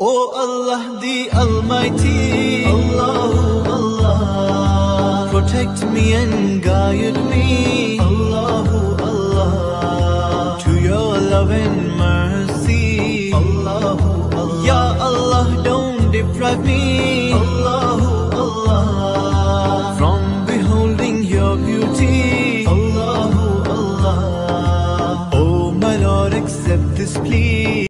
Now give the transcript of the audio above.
Oh Allah the Almighty, Allahu Allah, protect me and guide me, Allahu Allah, to your love and mercy, Allahu Allah. Ya Allah, don't deprive me, Allahu Allah, from beholding your beauty, Allahu Allah. Oh my Lord, accept this plea.